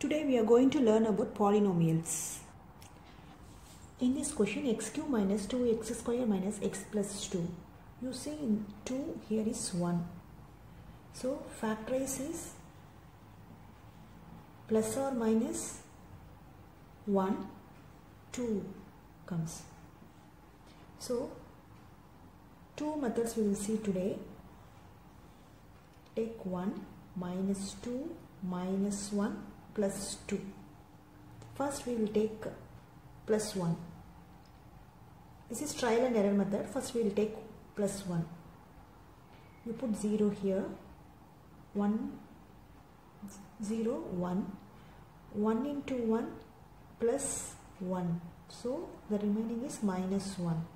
Today we are going to learn about polynomials. In this question x cube minus 2x square minus x plus 2. You see 2 here is 1. So factorize is plus or minus 1 2 comes. So two methods we will see today. Take 1 minus 2 minus 1 plus 2. First we will take plus 1. This is trial and error method. First we will take plus 1. You put 0 here. 1, 0, 1. 1 into 1 plus 1. So the remaining is minus 1.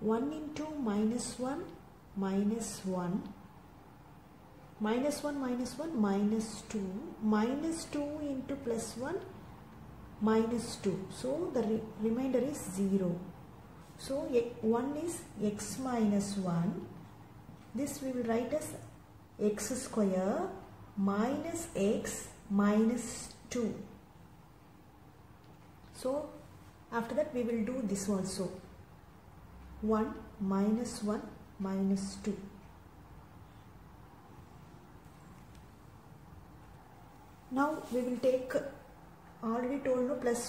1 into minus 1 minus 1 minus 1 minus 1 minus 2 minus 2 into plus 1 minus 2 so the re remainder is 0 so 1 is x minus 1 this we will write as x square minus x minus 2 so after that we will do this also. 1 minus 1 minus 2 now we will take already told no plus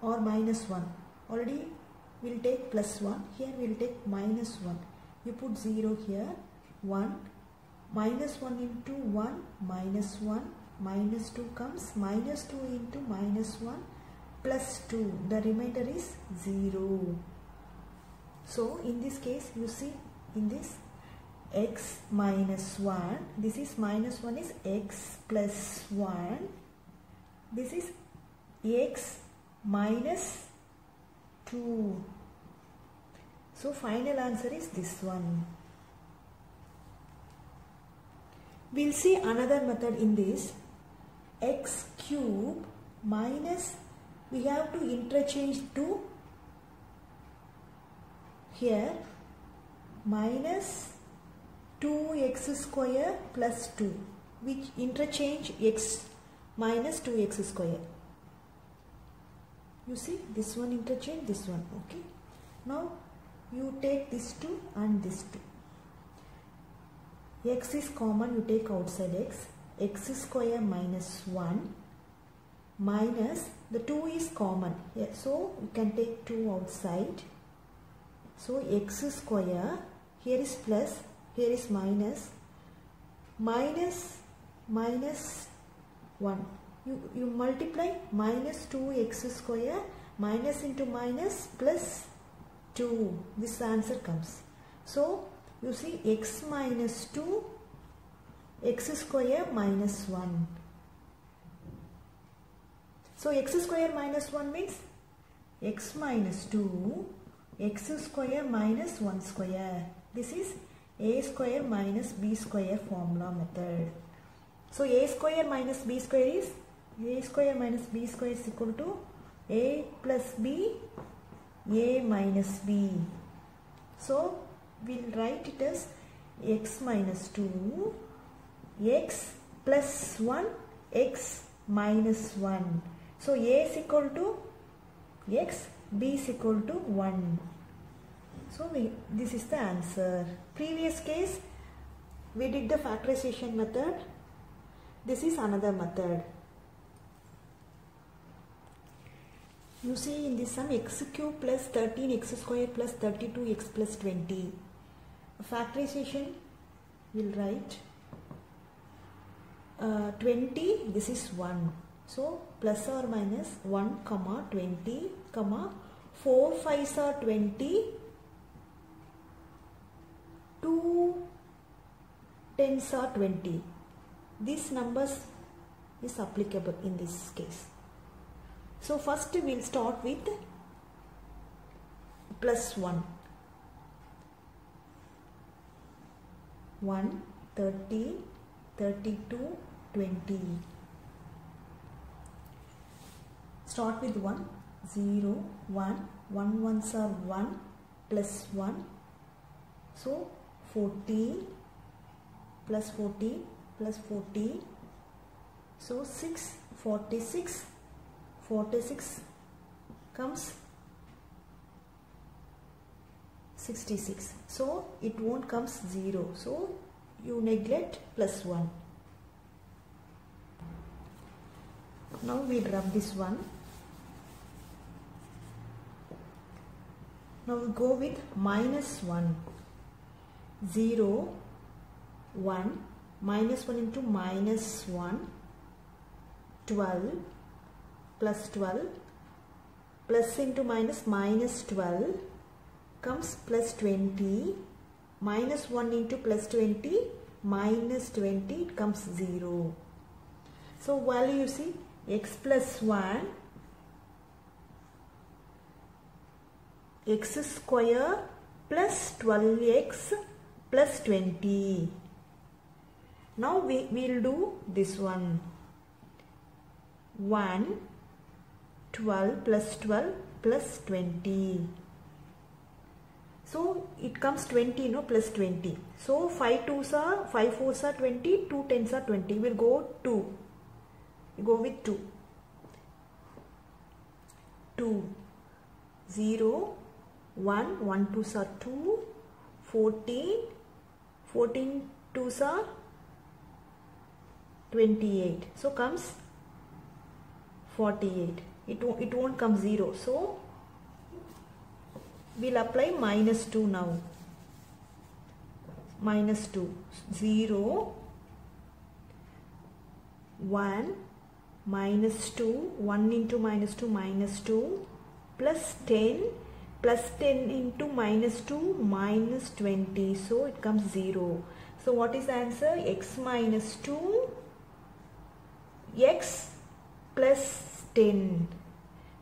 or minus 1 already we will take plus 1 here we will take minus 1 you put 0 here 1 minus 1 into 1 minus 1 minus 2 comes minus 2 into minus 1 plus 2 the remainder is 0 so in this case you see in this x minus 1 this is minus 1 is x plus 1 this is x minus 2 so final answer is this one. We'll see another method in this. X cube minus we have to interchange to here minus 2x square plus 2 which interchange x minus 2x square. You see this one interchange this one okay. Now you take this 2 and this 2 x is common you take outside x. X square minus 1 minus the 2 is common. Yeah, so you can take 2 outside. So x square here is plus here is minus minus minus 1 you, you multiply minus 2x square minus into minus plus 2 this answer comes. So you see x minus 2 x square minus 1 so x square minus 1 means x minus 2 x square minus 1 square. This is a square minus b square formula method. So a square minus b square is a square minus b square is equal to a plus b a minus b. So we'll write it as x minus 2 x plus 1 x minus 1. So a is equal to x b is equal to 1. So we, this is the answer. Previous case we did the factorization method. This is another method. You see in this sum x cube plus 13x square plus 32x plus 20. Factorization will write uh, 20 this is 1. So plus or minus 1 comma 20 comma 4 5s are 20 2 tens are 20. These numbers is applicable in this case. So first we will start with plus 1. 1, 30, 32, 20. Start with 1, 0, 1, 1 ones are 1 plus 1. So 40 plus 40 plus 40 So 6, 46, 46 comes 66. So it won't comes 0. So you neglect plus 1. Now we'll rub this one. Now we go with minus 1. 0, 1, minus 1 into minus 1, 12, plus 12, plus into minus minus 12 comes plus 20, minus 1 into plus 20, minus 20 it comes 0. So value you see x plus 1 x square plus 12x plus 20. Now we will do this one. 1 12 plus 12 plus 20. So it comes 20 no plus 20. So 5 2s are 5 4s are 20, 2 10s are 20. We'll go 2. We go with 2. 2 0 1 1 2s are 2 14 14 2s are 28 so comes 48 it, it won't come 0 so we'll apply minus 2 now. Minus 2 0 1 minus 2 1 into minus 2 minus 2 plus 10 plus 10 into minus 2 minus 20 so it comes 0 so what is the answer? X minus 2 x plus 10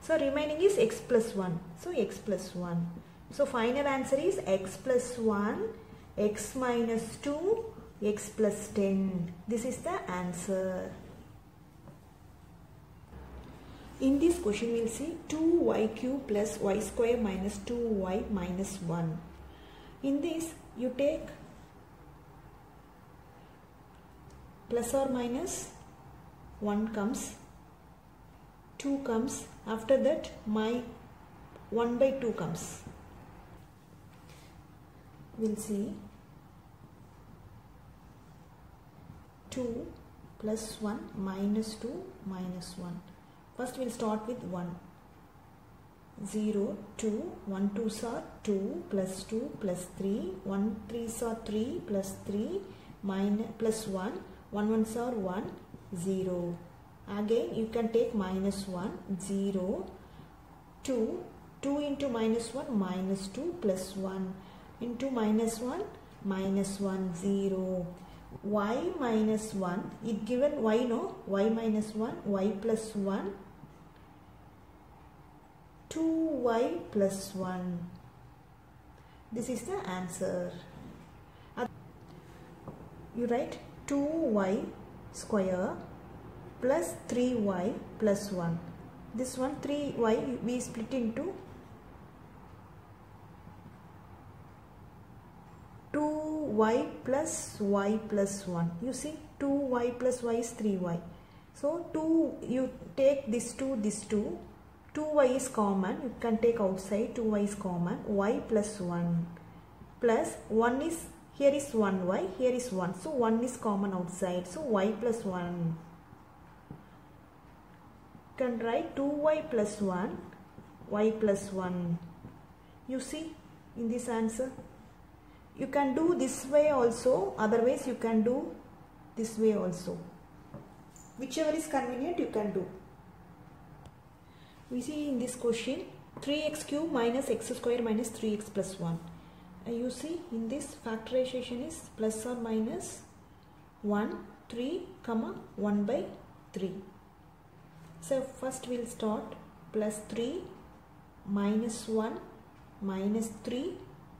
so remaining is x plus 1 so x plus 1 so final answer is x plus 1 x minus 2 x plus 10 this is the answer in this question we will see 2y cube plus y square minus 2y minus 1. In this you take plus or minus 1 comes 2 comes after that my 1 by 2 comes. We will see 2 plus 1 minus 2 minus 1 First we'll start with 1. 0, 2, 1 2s are 2 plus 2 plus 3, 1 3s are 3 plus 3 minus plus 1, 1 1s are 1, 0. Again you can take minus 1, 0, 2, 2 into minus 1 minus 2 plus 1 into minus 1 minus 1 0 y minus 1 it given y no y minus 1 y plus 1 2y plus 1. This is the answer. You write 2y square plus 3y plus 1. This one 3y we split into 2y plus y plus 1. You see 2y plus y is 3y. So 2 you take this 2 this 2 2y is common. You can take outside 2y is common. Y plus 1 plus 1 is here is 1y here is 1 so 1 is common outside. So y plus 1 you can write 2y plus 1 y plus 1 you see in this answer? You can do this way also. Otherwise you can do this way also. Whichever is convenient you can do we see in this question 3x cube minus x square minus 3x plus 1 uh, you see in this factorization is plus or minus 1 3 comma 1 by 3 so first we'll start. Plus 3 minus 1 minus 3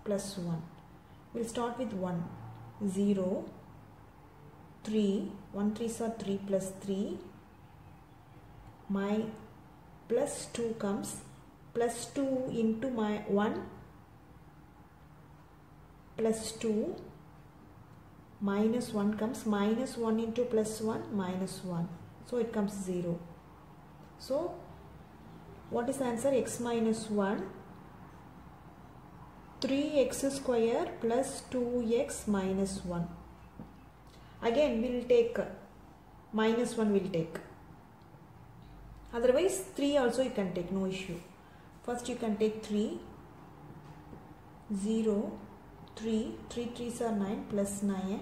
plus 1 we'll start with 1 0 3 1 3 are 3 plus 3 my plus 2 comes plus 2 into my 1 plus 2 minus 1 comes minus 1 into plus 1 minus 1 so it comes 0 so what is the answer? X minus 1 3x square plus 2x minus 1 again we will take minus 1 we will take otherwise 3 also you can take no issue. First you can take 3 0 3 3 3s are 9 plus 9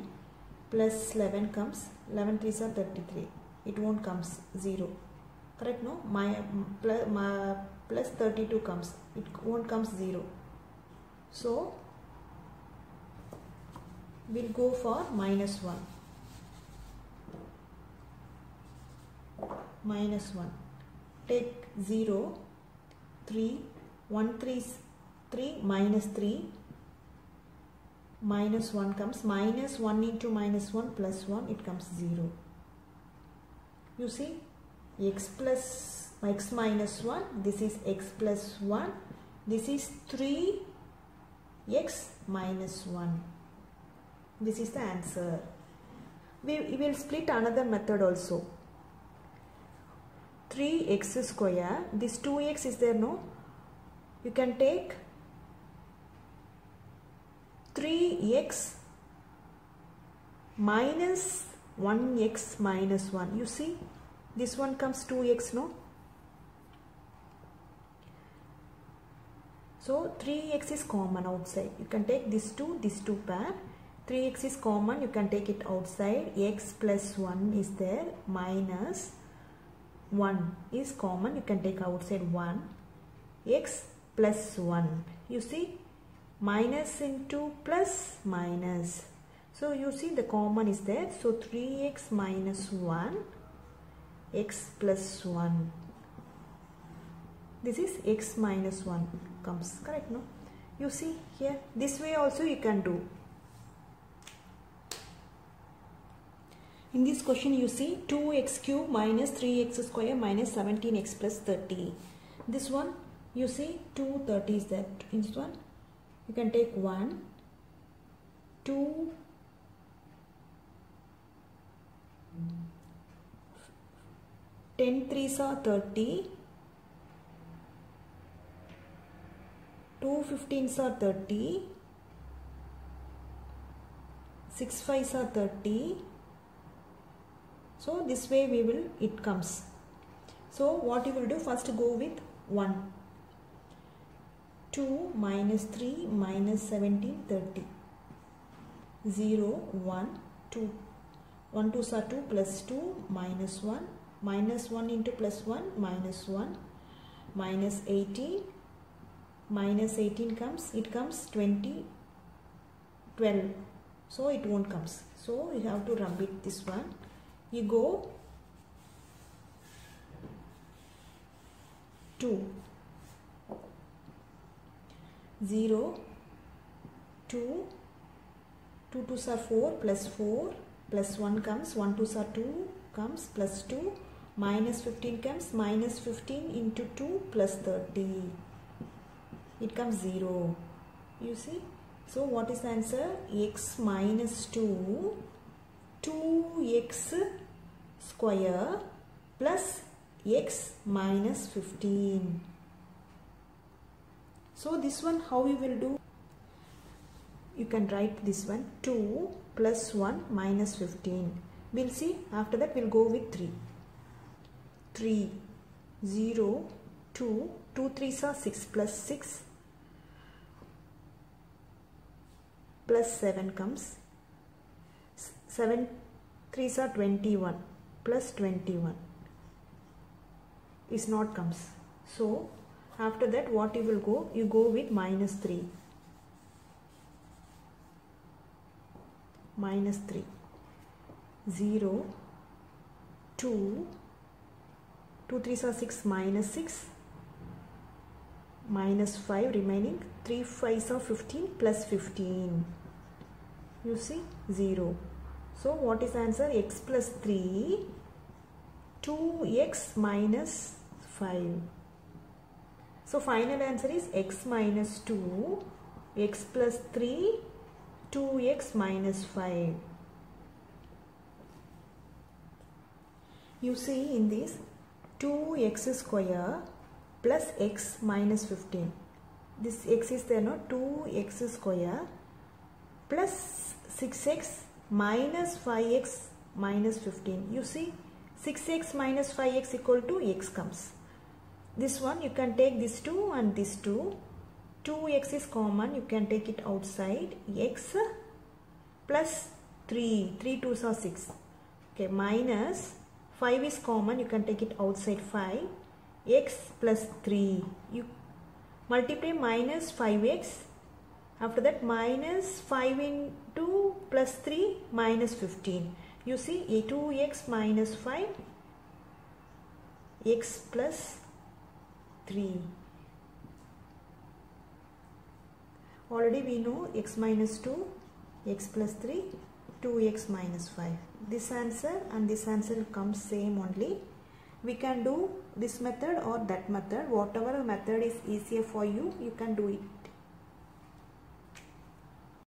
plus 11 comes. 11 3s are 33 it won't comes 0 correct no? My, plus, my plus 32 comes. It won't comes 0 so we'll go for minus 1 minus 1 take 0 3 1 3 is 3 minus 3 minus 1 comes minus 1 into minus 1 plus 1 it comes 0 you see x plus x minus 1 this is x plus 1 this is 3 x minus 1 this is the answer. We, we will split another method also 3x square. This 2x is there no? You can take 3x minus 1x minus 1 you see this one comes 2x no? So 3x is common outside. You can take this 2 this 2 pair. 3x is common. You can take it outside. x plus 1 is there minus 1 is common. You can take outside 1 x plus 1 you see minus into plus minus. So you see the common is there so 3x minus 1 x plus 1 this is x minus 1 comes correct no? You see here this way also you can do in this question you see 2x cube minus 3x square minus 17x plus 30 this one you see 2 30 is that. In this one you can take 1 2 10 3s are 30 2 15s are 30 6 5s are 30 so this way we will it comes. So what you will do first go with 1 2 minus 3 minus 17 30 0 1 2 1 2s are 2 plus 2 minus 1 minus 1 into plus 1 minus 1 minus 18 minus 18 comes it comes 20 12 so it won't comes. So you have to rub it this one you go 2 0 2 2 2s are 4 plus 4 plus 1 comes 1 2s are 2 comes plus 2 minus 15 comes minus 15 into 2 plus 30 it comes 0 you see? So what is the answer? X minus 2 2x square plus x minus 15 so this one how we will do? You can write this one 2 plus 1 minus 15 we'll see after that we'll go with 3 3 0 2 2 3s are 6 plus 6 plus 7 comes 7 3s are 21 plus 21 is not comes. So after that what you will go? You go with minus 3 minus 3 0 2 2 3s are 6 minus 6 minus 5 remaining 3 5s are 15 plus 15 you see? 0 so what is answer? X plus 3 2x minus 5 so final answer is x minus 2 x plus 3 2x minus 5 you see in this 2x square plus x minus 15 this x is there no? 2x square plus 6x minus 5x minus 15 you see 6x minus 5x equal to x comes. This one you can take this 2 and this 2 2x is common. You can take it outside. X plus 3 3 2s are 6 okay minus 5 is common. You can take it outside 5 x plus 3 you multiply minus 5x after that minus 5 into plus 3 minus 15 you see a 2x minus 5 x plus 3 already we know x minus 2 x plus 3 2x minus 5 this answer and this answer comes same only. We can do this method or that method. Whatever method is easier for you you can do it